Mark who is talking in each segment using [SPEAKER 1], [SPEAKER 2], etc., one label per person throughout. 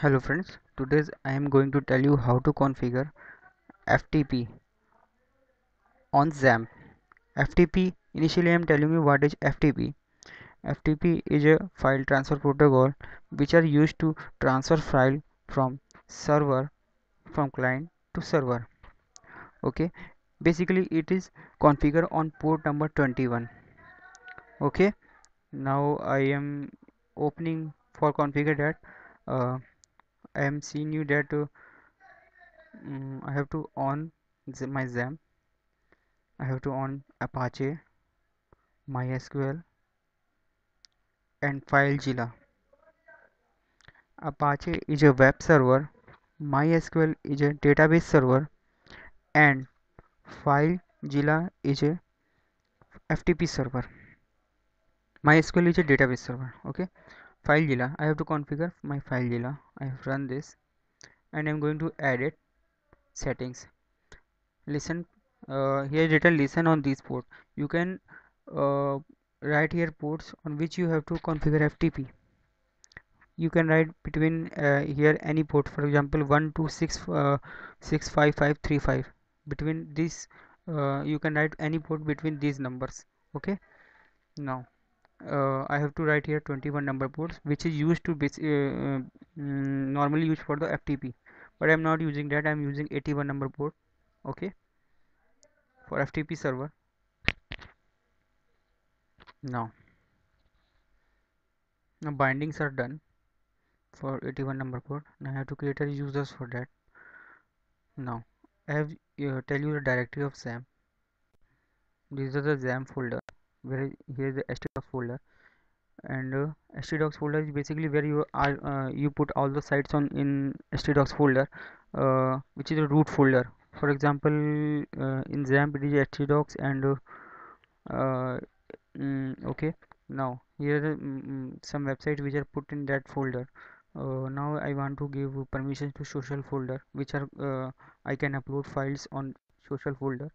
[SPEAKER 1] Hello friends, today I am going to tell you how to configure FTP on XAMPP. FTP, initially I am telling you what is FTP. FTP is a file transfer protocol which are used to transfer file from server from client to server. Okay, basically it is configured on port number 21. Okay, now I am opening for configure that. Uh, I am seeing you that uh, um, I have to on my XAMPP I have to on Apache MySQL and FileZilla Apache is a web server MySQL is a database server and FileZilla is a FTP server. MySQL is a database server okay FileZilla I have to configure my FileZilla I have run this and I'm going to edit settings. Listen uh, here written listen on this port you can uh, write here ports on which you have to configure FTP you can write between uh, here any port for example 1 2 6 uh, 6 5 5 3 5 between this uh, you can write any port between these numbers. Okay? Now uh, I have to write here 21 number ports which is used to be uh, mm, normally used for the FTP but I'm not using that I'm using 81 number port okay? For FTP server. Now now bindings are done for 81 number port now I have to create a users for that. Now I have uh, tell you the directory of XAMPP. This is the XAMPP folder where here is the htdocs folder. And uh, htdocs folder is basically where you are uh, you put all the sites on in htdocs folder uh, which is a root folder. For example uh, in XAMPP it is htdocs and uh, mm, okay. Now here are mm, mm, some websites which are put in that folder. Uh, now I want to give permission to social folder which are uh, I can upload files on social folder.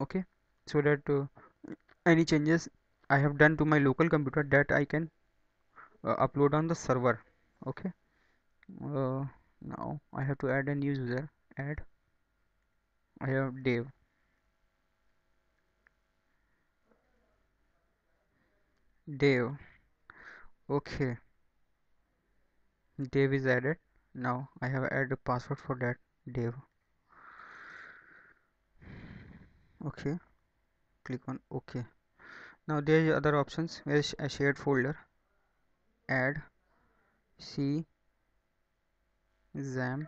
[SPEAKER 1] Okay. So that uh, any changes I have done to my local computer that I can uh, upload on the server okay? Uh, now I have to add a new user add I have Dave Dave okay. Dave is added. Now I have added a password for that Dave okay click on ok. Now there is other options. Where is a shared folder? Add c xampp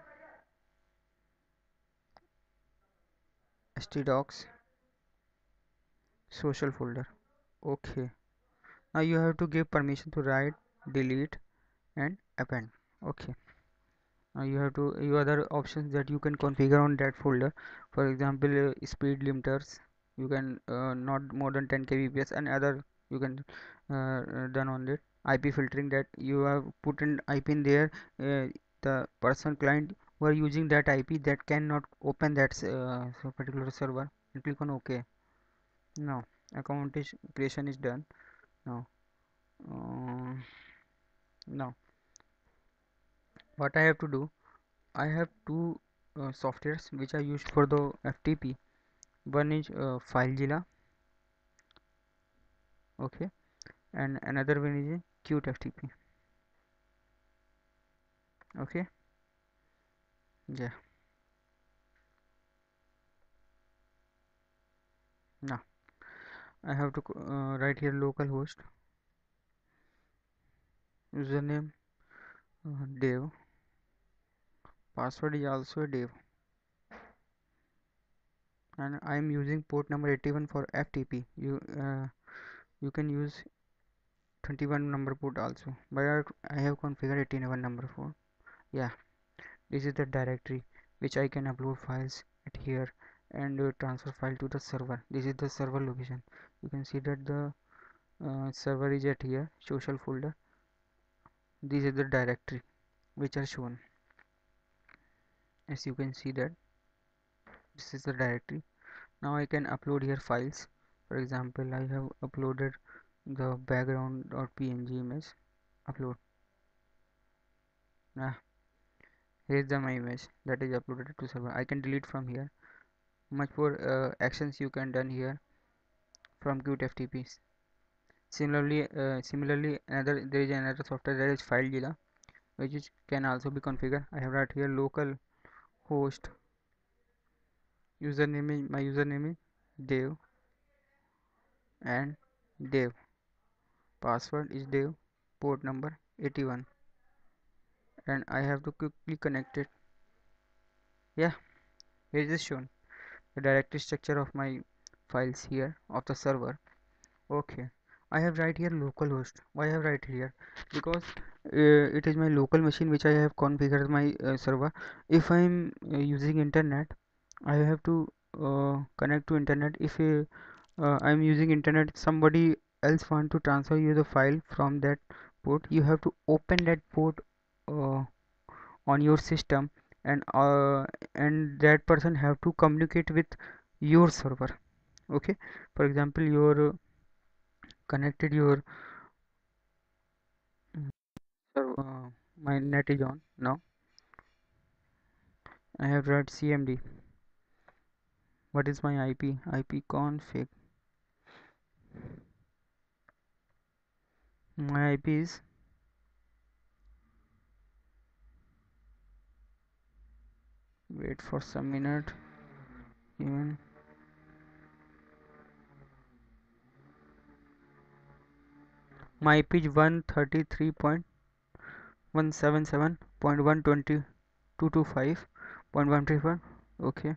[SPEAKER 1] htdocs social folder. Okay now you have to give permission to write delete and append. Okay now you have to you other options that you can configure on that folder. For example uh, speed limiters you can uh, not more than 10 kbps and other you can uh, uh, done on it ip filtering that you have put in ip in there the person client who are using that ip that cannot open that particular server and click on ok now account is creation is done. Now uh, now what I have to do I have two uh, softwares which are used for the FTP one is uh, FileZilla okay. And another one is CuteFTP okay. Yeah. Now I have to uh, write here localhost username uh, Dave password is also Dave and I am using port number 81 for FTP you uh, you can use 21 number port also. But I have configured 81 number port yeah. This is the directory which I can upload files at here and uh, transfer file to the server. This is the server location. You can see that the uh, server is at here social folder. This is the directory which are shown. As you can see that this is the directory. Now I can upload here files. For example I have uploaded the background png image. Upload. Ah here's the my image that is uploaded to server. I can delete from here. Much more uh, actions you can done here from CuteFTP similarly uh, similarly another there is another software that is FileZilla which is, can also be configured. I have right here local host username is my username is dev. And dev. Password is dev. Port number 81 and I have to quickly connect it. Yeah here is shown. The directory structure of my files here of the server. Okay. I have right here localhost. Why I have right here? Because uh, it is my local machine which I have configured my uh, server. If I am uh, using internet I have to uh, connect to internet. If uh, uh, I am using internet somebody else want to transfer you the file from that port you have to open that port uh, on your system and uh, and that person have to communicate with your server. Okay? For example your uh, connected your server uh, my net is on now. I have read cmd what is my ip ip config. My ip is wait for some minute. Even my IP is 133.177.120.225.134 okay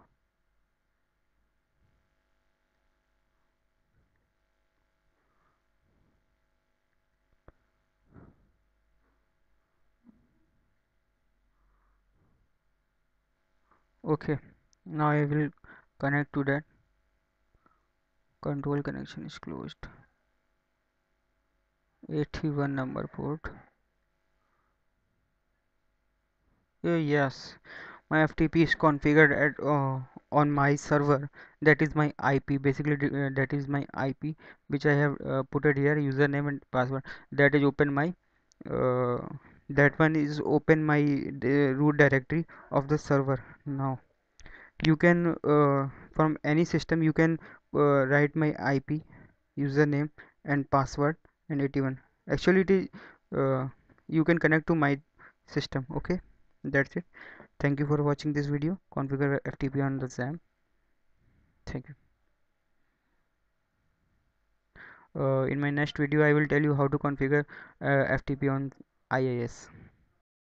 [SPEAKER 1] okay. Now I will connect to that. Control connection is closed. 81 number port. Uh, yes. My FTP is configured at uh, on my server. That is my IP basically uh, that is my IP which I have uh, put it here username and password. That is open my uh, that one is open my root directory of the server now. You can uh, from any system you can uh, write my IP username and password and 81 actually it is uh, you can connect to my system okay? That's it. Thank you for watching this video. Configure FTP on the XAMPP thank you. Uh, in my next video I will tell you how to configure uh, FTP on IIS